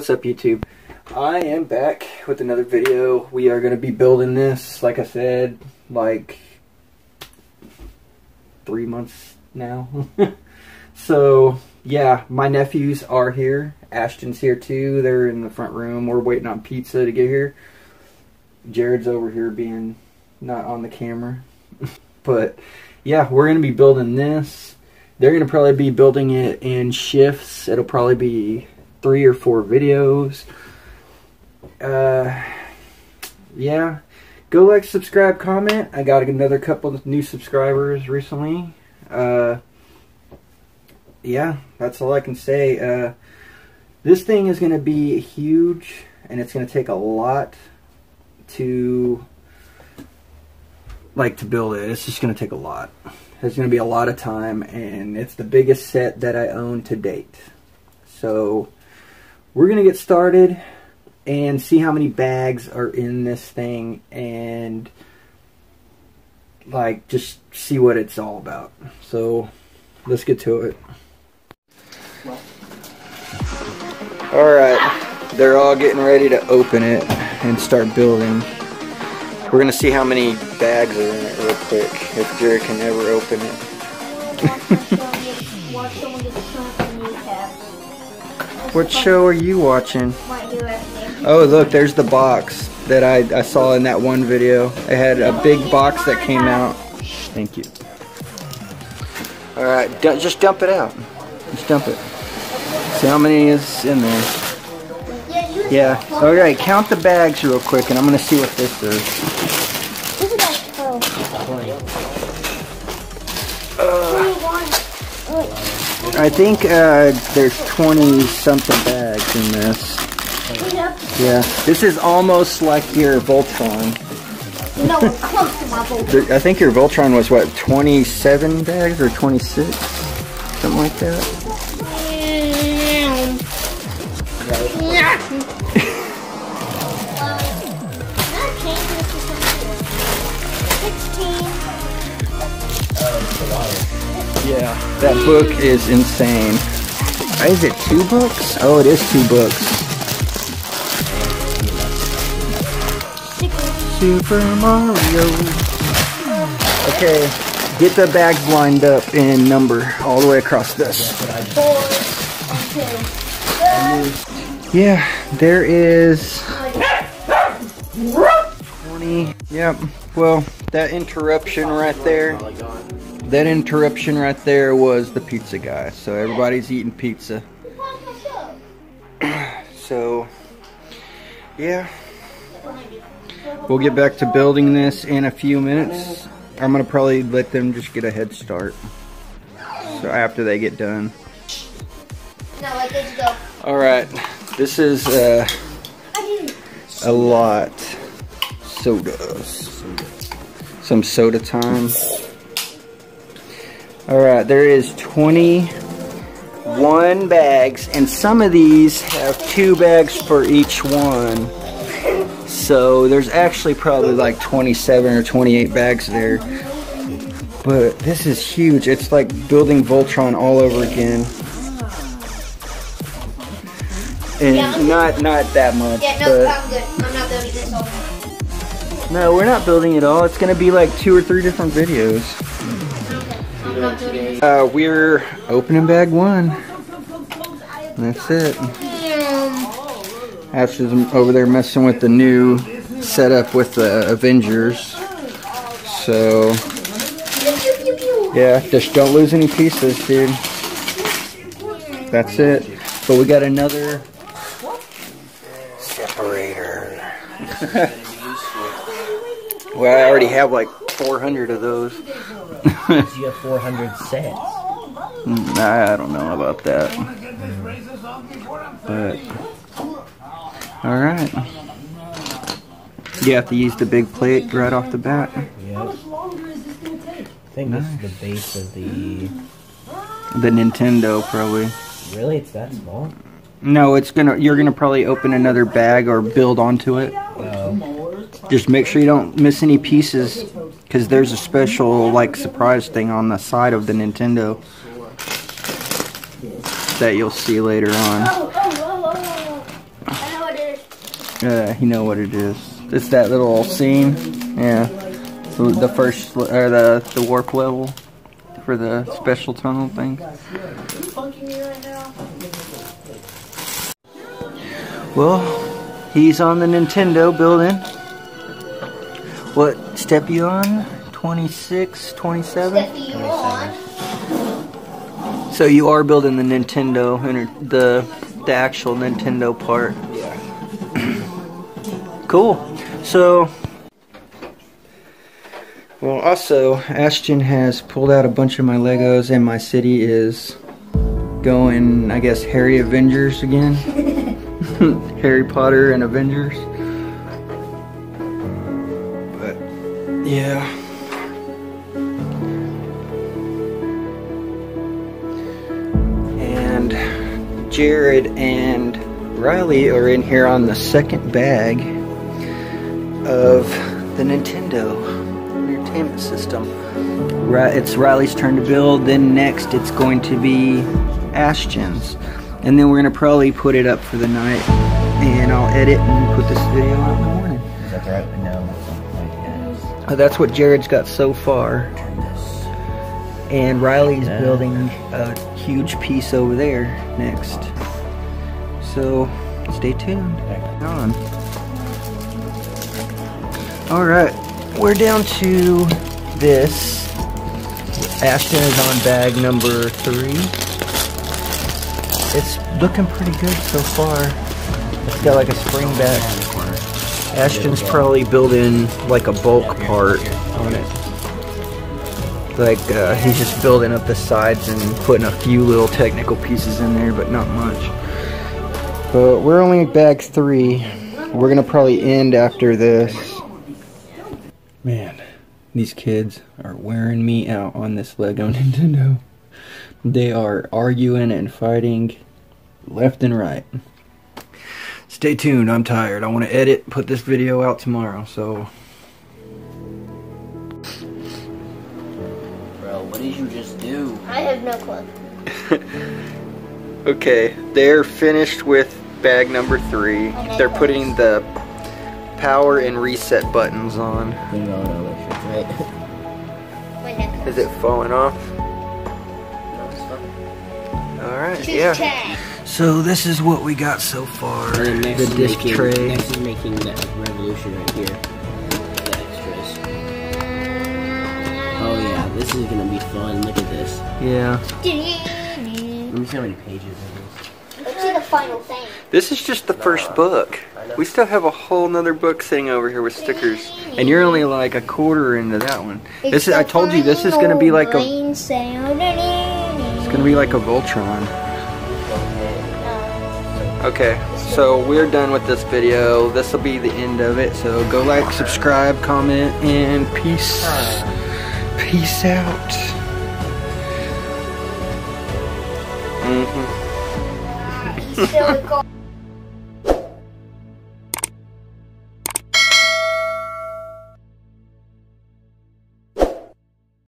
What's up YouTube? I am back with another video. We are going to be building this, like I said, like three months now. so, yeah, my nephews are here. Ashton's here too. They're in the front room. We're waiting on pizza to get here. Jared's over here being not on the camera. but, yeah, we're going to be building this. They're going to probably be building it in shifts. It'll probably be three or four videos. Uh, yeah. Go like, subscribe, comment. I got another couple of new subscribers recently. Uh, yeah, that's all I can say. Uh, this thing is going to be huge, and it's going to take a lot to like to build it. It's just going to take a lot. There's going to be a lot of time, and it's the biggest set that I own to date. So, we're going to get started and see how many bags are in this thing and like just see what it's all about. So let's get to it. Alright, they're all getting ready to open it and start building. We're gonna see how many bags are in it real quick, if Jerry can ever open it. What show are you watching? Oh, look, there's the box that I, I saw in that one video. It had a big box that came out. Thank you. Alright, just dump it out. Just dump it. See how many is in there. Yeah. Alright, count the bags real quick and I'm going to see what this is. Uh, I think uh, there's 20 something bags in this. Yeah, this is almost like your Voltron. No, close to my Voltron. I think your Voltron was what, 27 bags or 26? Something like that. Book is insane. Is it two books? Oh, it is two books. Super Mario. Okay, get the bags lined up in number all the way across this. Yeah, there is 20. Yep, well, that interruption right there that interruption right there was the pizza guy. So everybody's eating pizza. so, yeah. We'll get back to building this in a few minutes. I'm going to probably let them just get a head start. So after they get done. Alright, this is uh, a lot. Sodas. Some soda time. Alright, there is 21 bags, and some of these have two bags for each one. So there's actually probably like 27 or 28 bags there. But this is huge. It's like building Voltron all over again. And yeah, not not that much. Yeah, no, I'm good. I'm not building this all. No, we're not building it all. It's gonna be like two or three different videos. Uh, we're opening bag one. That's it. Ashley's over there messing with the new setup with the Avengers. So, yeah, just don't lose any pieces, dude. That's it. But we got another separator. well, I already have like 400 of those. you have 400 sets. Mm, I don't know about that. But, alright. You have to use the big plate right off the bat. Yep. I think nice. this going to take? Think this is the base of the... The Nintendo, probably. Really? It's that small? No, it's gonna. You're gonna probably open another bag or build onto it. Oh. Just make sure you don't miss any pieces because there's a special like surprise thing on the side of the Nintendo that you'll see later on. Uh, you know what it is. It's that little scene. Yeah. The, the first, or the, the warp level for the special tunnel thing. Well, he's on the Nintendo building. What step you on? 26, 27? Step you on. So you are building the Nintendo, inter- the the actual Nintendo part. Yeah. Cool. So, well, also Ashton has pulled out a bunch of my Legos, and my city is going, I guess, Harry Avengers again. Harry Potter and Avengers. Yeah. And Jared and Riley are in here on the second bag of the Nintendo Entertainment System. It's Riley's turn to build, then next it's going to be Ashton's. And then we're going to probably put it up for the night, and I'll edit and put this video out in the morning. Is that right That's what Jared's got so far. And Riley's Yeah. building a huge piece over there next. So stay tuned. On. All right, we're down to this. Ashton is on bag number three. It's looking pretty good so far. It's got like a spring back. Around. Ashton's probably building like a bulk part on it. Like uh, he's just building up the sides and putting a few little technical pieces in there, but not much. But we're only at bag three. We're gonna probably end after this. Man, these kids are wearing me out on this Lego Nintendo. They are arguing and fighting left and right. Stay tuned, I'm tired. I want to edit, put this video out tomorrow, so Bro, what did you just do? I have no clue. Okay, they're finished with bag number three. They're putting the power and reset buttons on. Put it on electric, right? My neck. Is it falling off? No, it's fine. Alright, Choose yeah. tag. So this is what we got so far. And The is disc making, tray. Next is making that revolution right here. The extras. Oh yeah, this is gonna be fun. Look at this. Yeah. Let me see how many pages it is. Let's see the final thing. This is just the first uh, book. We still have a whole nother book sitting over here with stickers. And you're only like a quarter into that one. This is I told you this is gonna be like a it's gonna be like a Voltron. Okay, so we're done with this video. This will be the end of it. So go like, subscribe, comment, and peace. Peace out. Mm-hmm.